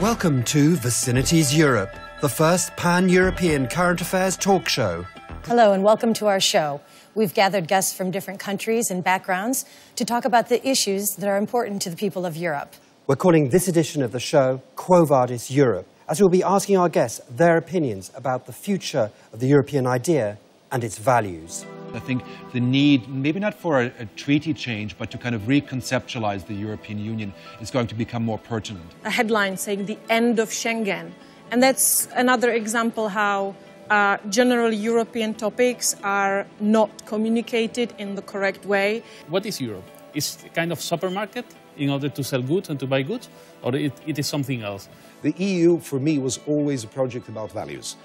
Welcome to Vicinities Europe, the first pan European current affairs talk show. Hello, and welcome to our show. We've gathered guests from different countries and backgrounds to talk about the issues that are important to the people of Europe. We're calling this edition of the show Quo Vadis Europe, as we'll be asking our guests their opinions about the future of the European idea and its values. I think the need, maybe not for a, a, treaty change, but to kind of reconceptualize the European Union is going to become more pertinent. A headline saying the end of Schengen. And that's another example how uh, general European topics are not communicated in the correct way. What is Europe? Is it kind of supermarket in order to sell goods and to buy goods, or it, it is something else? The EU, for me, was always a project about values.